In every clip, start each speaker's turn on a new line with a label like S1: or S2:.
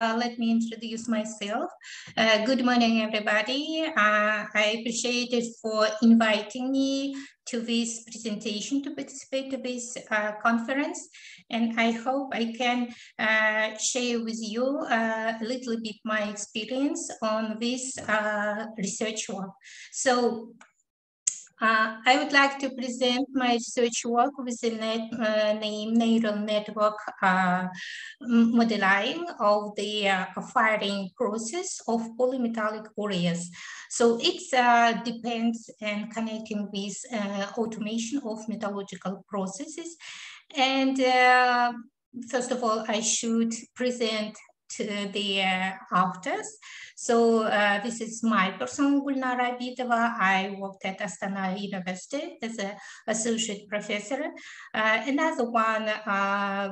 S1: Uh, let me introduce myself. Uh, good morning, everybody. Uh, I appreciate it for inviting me to this presentation to participate to this uh, conference. And I hope I can uh, share with you uh, a little bit my experience on this research work. So uh, I would like to present my research work with the net, uh, name Neural Network uh, Modeling of the uh, firing process of polymetallic ureas. So it uh, depends and connecting with uh, automation of metallurgical processes. And first of all, I should present the authors. So uh, this is my person, Gulnara Abitova. I worked at Astana University as an associate professor. Uh, another one uh,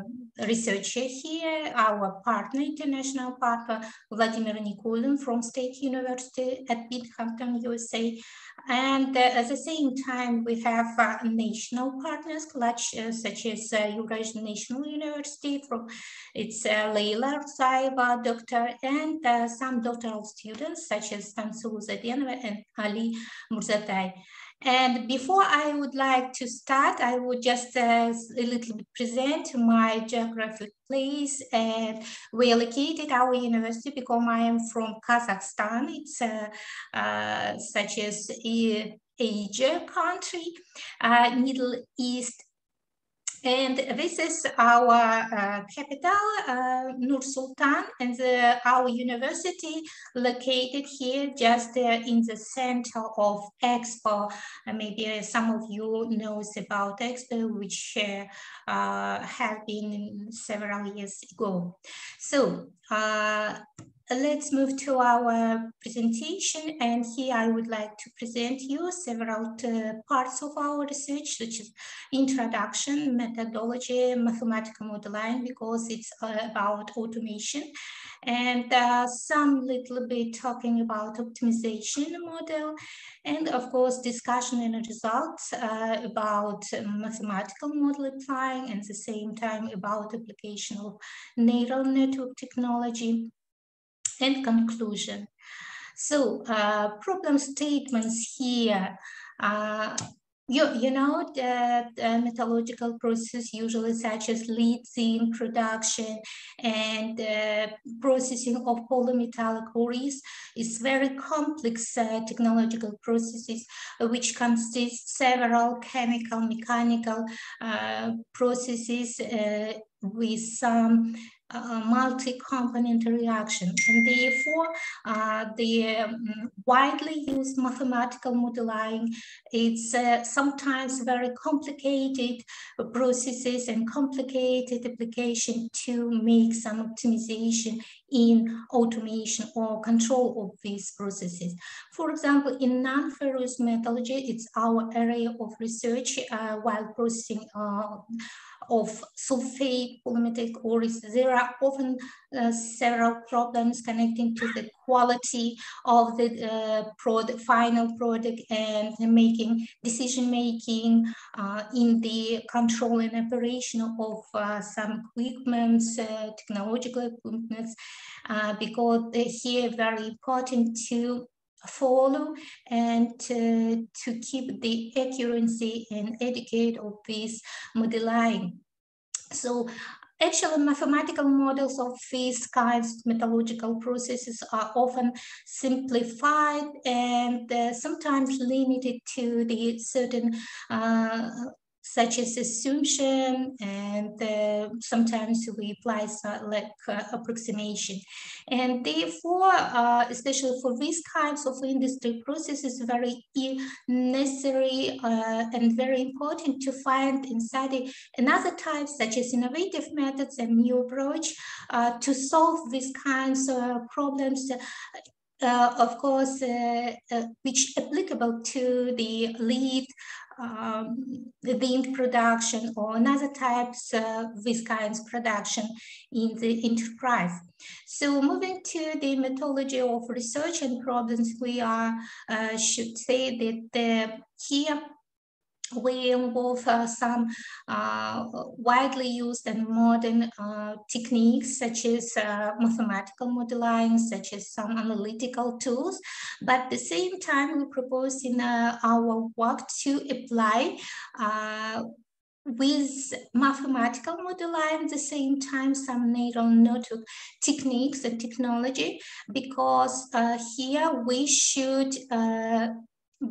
S1: researcher here, our partner, international partner, Vladimir Nikulin from State University at Binghamton, USA. And uh, at the same time, we have uh, national partners uh, such as Eurasian National University from its Leila Rzayeva doctor and some doctoral students such as Tansu Zadenova and Ali Murzatai. And before I would like to start, I would just uh, a little bit present my geographic place and we located our university because I am from Kazakhstan. It's uh, uh, such as Asia country, uh, Middle East and this is our uh, capital, uh, Nur Sultan, and the, our university located here just uh, in the center of Expo. maybe some of you knows about Expo, which uh, uh, have been several years ago. So uh, let's move to our presentation. And here I would like to present you several uh, parts of our research, such as introduction, methodology, mathematical modeling, because it's uh, about automation, and uh, some little bit talking about optimization model, and of course, discussion and results uh, about mathematical model applying, and at the same time about application of neural network technology and conclusion. So uh, problem statements here. Uh, you, you know that uh, metallurgical process usually such as lithium production and uh, processing of polymetallic ores is very complex uh, technological processes uh, which consist several chemical mechanical uh, processes uh, with some uh, multi-component reaction. And therefore, uh, the um, widely used mathematical modeling, it's uh, sometimes very complicated processes and complicated application to make some optimization in automation or control of these processes. For example, in non-ferrous metallurgy, it's our area of research uh, while processing uh, of sulfide polymetallic ores. There are often uh, several problems connecting to the quality of the uh, product, final product and making decision making uh, in the control and operation of uh, some equipment, uh, technological equipment, uh, because here very important to follow and to, to keep the accuracy and educate of this modeling. So Actually, mathematical models of these kinds of metallurgical processes are often simplified and uh, sometimes limited to the certain uh, such as assumption, and uh, sometimes we apply some, like uh, approximation. And therefore, uh, especially for these kinds of industry processes, very necessary uh, and very important to find and study another types such as innovative methods and new approach uh, to solve these kinds of problems uh, of course, uh, uh, which applicable to the lead um, the wind production or another types of this kinds of production in the enterprise. So moving to the methodology of research and problems, we are uh, should say that the, here we involve some uh, widely used and modern uh, techniques such as uh, mathematical modeling, such as some analytical tools. But at the same time, we propose in uh, our work to apply uh, with mathematical modeling at the same time some neural network techniques and technology because here we should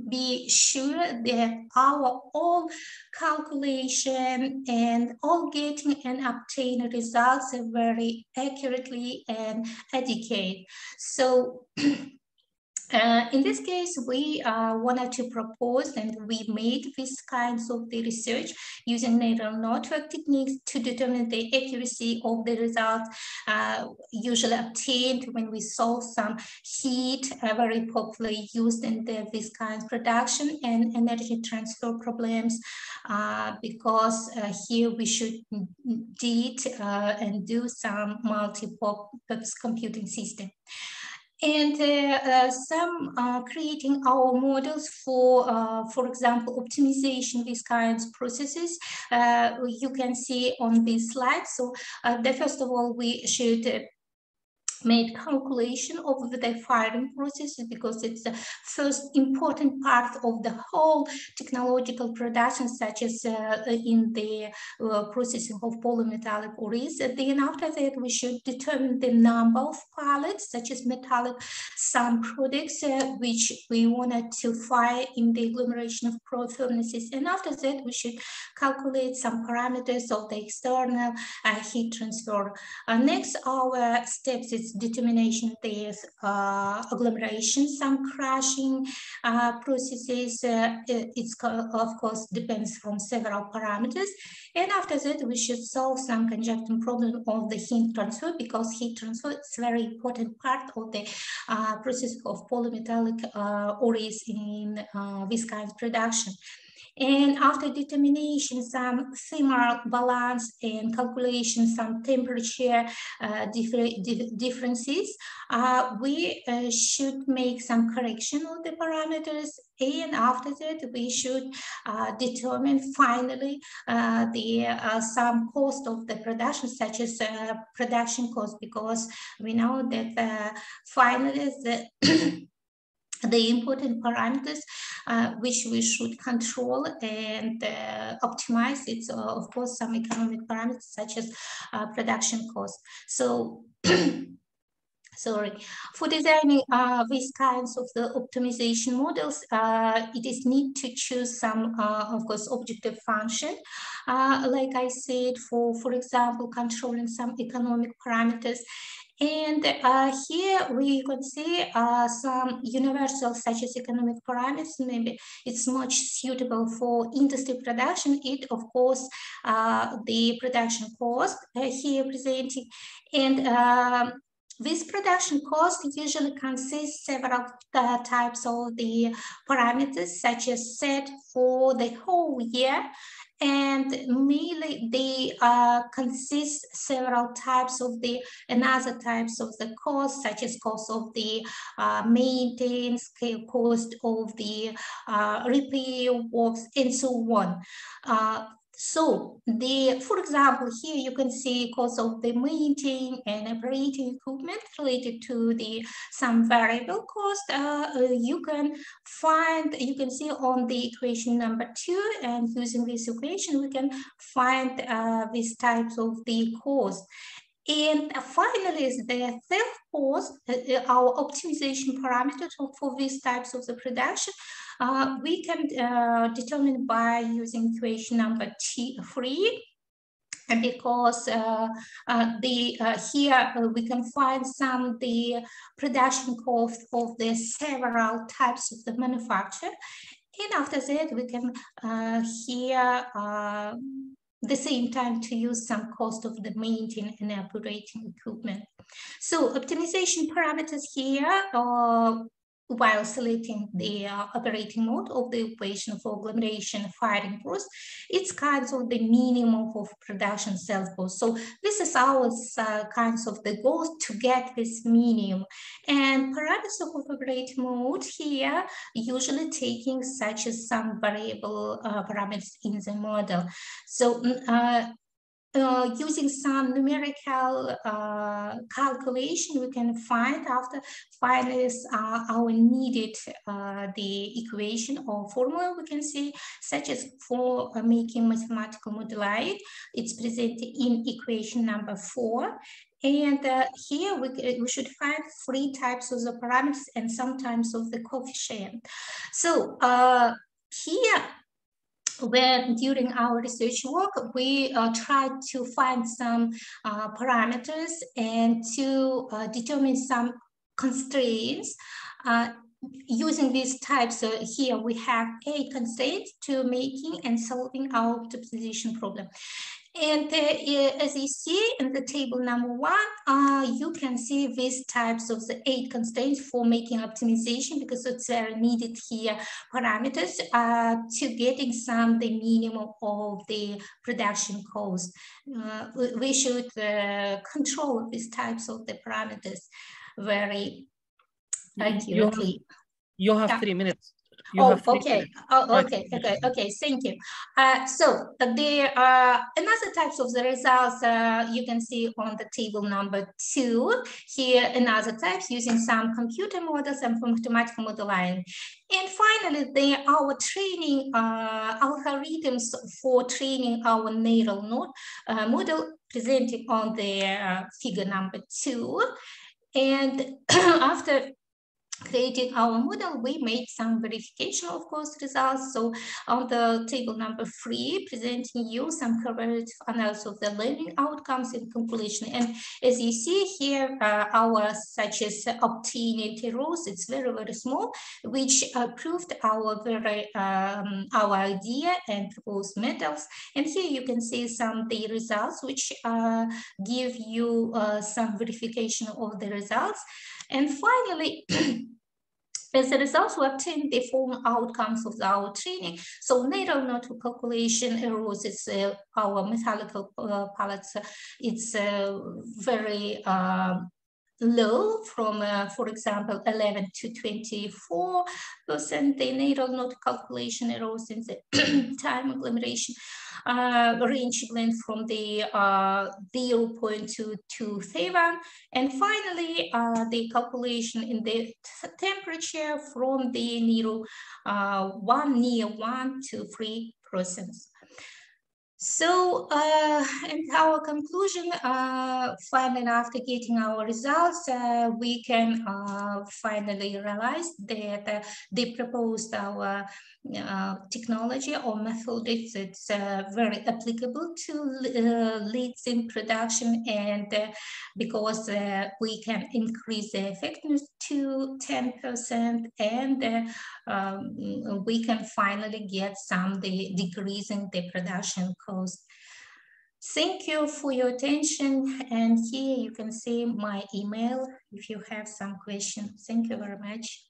S1: be sure that our all calculation and all getting and obtain results are very accurately and adequate. So Uh, in this case, we uh, wanted to propose and we made these kinds of the research using neural network techniques to determine the accuracy of the results uh, usually obtained when we solve some heat, uh, very popularly used in the, this kind of production and energy transfer problems, uh, because here we should did and do some multi-purpose computing system and uh, uh, some are creating our models for, uh, for example, optimization these kinds of processes. Uh, you can see on this slide. So uh, the first of all, we should made calculation of the firing processes because it's the first important part of the whole technological production, such as uh, in the uh, processing of polymetallic ores. And Then after that, we should determine the number of pellets, such as metallic some products, uh, which we wanted to fire in the agglomeration of pro furnaces. And after that, we should calculate some parameters of the external uh, heat transfer. Uh, next, our steps is determination there's uh, agglomeration, some crushing uh, processes. Uh, it's of course depends from several parameters. And after that, we should solve some conjugate problem of the heat transfer because heat transfer is very important part of the uh, process of polymetallic uh, ores in this kind of production. And after determination, some thermal balance and calculation, some temperature uh, differ differences, uh, we uh, should make some correction of the parameters. And after that, we should uh, determine finally uh, the uh, some cost of the production, such as production cost, because we know that finally the the important parameters uh, which we should control and uh, optimize. It's uh, of course some economic parameters such as uh, production cost. So sorry. For designing uh, these kinds of the optimization models, uh, it is need to choose some, uh, of course, objective function. Uh, like I said, for, for example, controlling some economic parameters. And uh, here we can see uh, some universal such as economic parameters, maybe it's much suitable for industry production. It, of course, uh, the production cost uh, here presenting. And um, this production cost usually consists several uh, types of the parameters such as set for the whole year and mainly they uh, consist several types of the and other types of the cost such as cost of the uh, maintenance cost of the uh, repair works and so on. Uh, so the, for example, here you can see cost of the maintaining and operating equipment related to the some variable cost. Uh, uh, you can find, you can see on the equation number two, and using this equation, we can find uh, these types of the cost. And finally, the third cost, uh, uh, our optimization parameters for these types of the production uh, we can uh, determine by using equation number T3 because uh, uh, the uh, here uh, we can find some the production cost of the several types of the manufacture and after that we can uh, here the same time to use some cost of the maintenance and operating equipment. So optimization parameters here while selecting the uh, operating mode of the equation for agglomeration firing force, it's kinds of the minimum of production self force. So this is our uh, kinds of the goal to get this minimum. And parameters of operating mode here usually taking such as some variable uh, parameters in the model. So mm, uh, uh, using some numerical uh, calculation, we can find after finalize uh, our needed uh, the equation or formula we can see, such as for uh, making mathematical moduli. It's presented in equation number four. And uh, here we, we should find three types of the parameters and sometimes of the coefficient. So here when during our research work, we uh, tried to find some uh, parameters and to uh, determine some constraints. Uh, using these types, uh, here we have eight constraints to making and solving our optimization problem. And uh, as you see in the table number one, uh, you can see these types of the eight constraints for making optimization because it's very needed here parameters uh, to getting some the minimum of the production cost. Uh, we should uh, control these types of the parameters very accurately.
S2: You have, you have yeah. three minutes.
S1: You oh, okay. Oh, okay. Okay. Okay. Thank you. Uh, so there are another types of the results uh, you can see on the table number two. Here, another types using some computer models and mathematical modeling. And finally, there our training uh, algorithms for training our neural node uh, model presented on the uh, figure number two. And after creating our model, we made some verification, of course, results. So on the table number three, presenting you some correlative analysis of the learning outcomes in completion. And as you see here, uh, our such as obtaining errors, it's very, very small, which uh, proved our very um, our idea and proposed methods. And here you can see some the results, which uh, give you uh, some verification of the results. And finally, As a result, we obtain the form outcomes of our training. So neural network calculation errors is uh, our methodical uh, palettes. It's uh, very um, low from, uh, for example, 11 to 24 percent. The neural node calculation errors in the time agglomeration uh, range length from the uh, 0 0.2 7. And finally, uh, the calculation in the temperature from the near uh, 1 near 1 to 3 percent. So, uh, and our conclusion, uh, finally, after getting our results, uh, we can uh, finally realize that uh, they proposed our uh, technology or method it's, it's uh, very applicable to uh, lead-zinc production and uh, because we can increase the effectiveness to 10% and um, we can finally get some the decreasing the production cost. Thank you for your attention. And here you can see my email if you have some questions. Thank you very much.